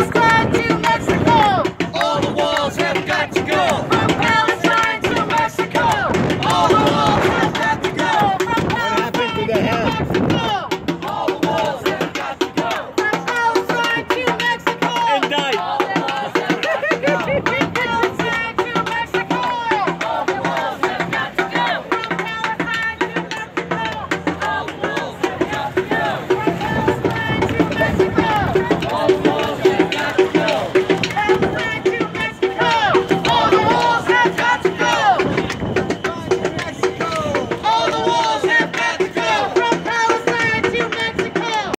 Palestine to Mexico.